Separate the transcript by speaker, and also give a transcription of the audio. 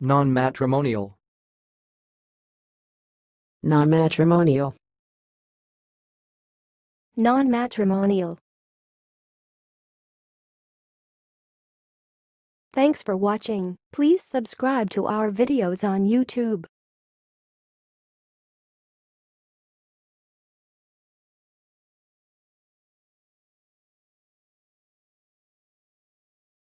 Speaker 1: Non-matrimonial.
Speaker 2: non-matrimonial,
Speaker 3: Non-matrimonial. Thanks for watching. Please subscribe to our videos on YouTube.